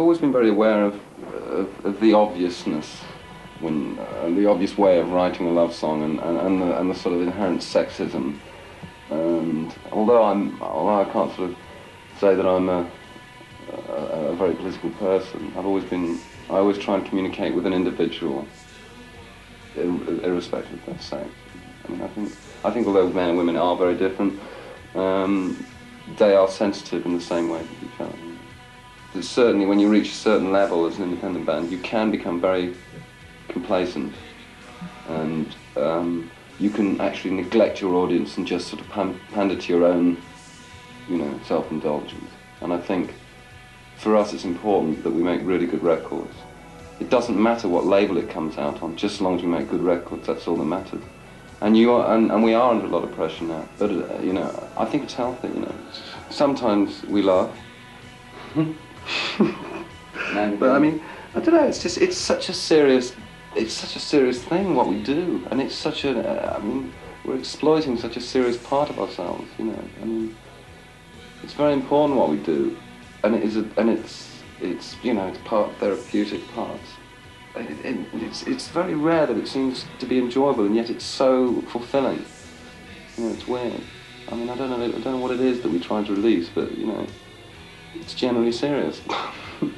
always been very aware of, of, of the obviousness, when uh, the obvious way of writing a love song, and, and, and, the, and the sort of inherent sexism. And although I'm, although I can't sort of say that I'm a, a, a very political person, I've always been, I always try and communicate with an individual, ir- irrespective of their sex. I mean, I think, I think although men and women are very different, um, they are sensitive in the same way to each other. Certainly, when you reach a certain level as an independent band, you can become very complacent, and um, you can actually neglect your audience and just sort of pan- pander to your own, you know, self-indulgence. And I think for us, it's important that we make really good records. It doesn't matter what label it comes out on, just as long as we make good records. That's all that matters. And you are, and, and we are under a lot of pressure now. But uh, you know, I think it's healthy. You know, sometimes we laugh. but I mean, I don't know. It's just it's such a serious, it's such a serious thing what we do, and it's such a. I mean, we're exploiting such a serious part of ourselves. You know, I mean, it's very important what we do, and it is, a, and it's it's you know it's part therapeutic part. It, it, it's it's very rare that it seems to be enjoyable, and yet it's so fulfilling. You know, it's weird. I mean, I don't know, I don't know what it is that we try to release, but you know, it's generally serious.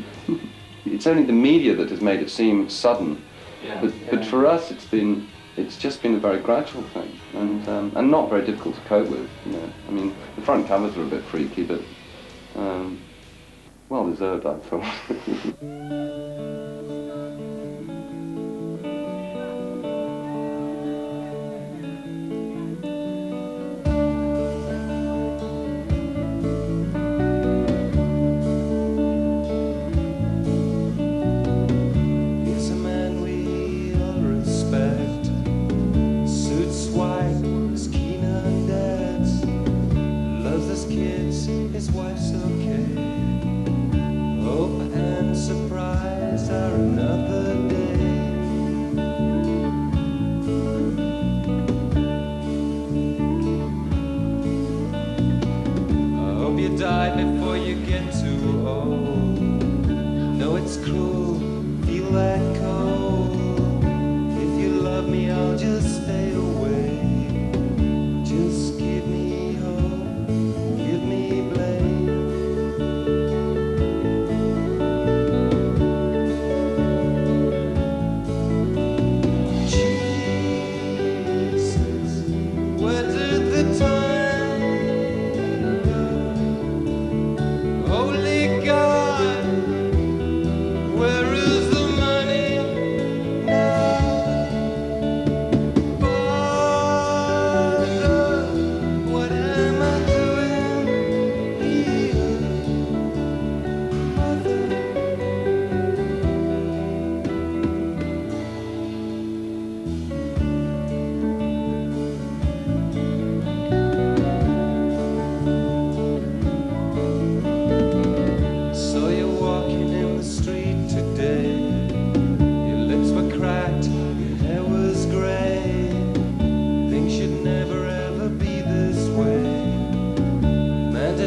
it's only the media that has made it seem sudden, Yeah. but but for us, it's been it's just been a very gradual thing, and um, and not very difficult to cope with. You know, I mean, the front covers are a bit freaky, but um, well deserved, I thought. cruel, he.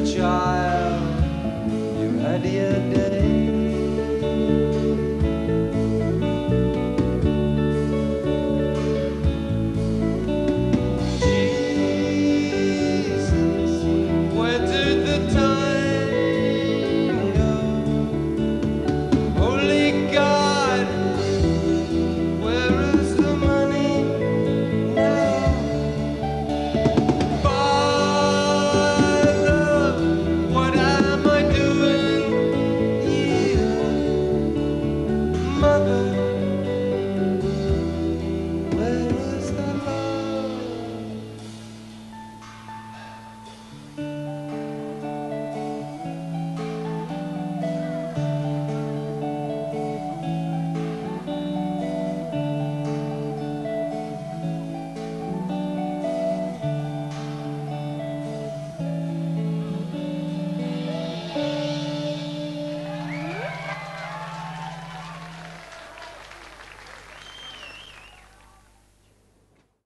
child, you had your day.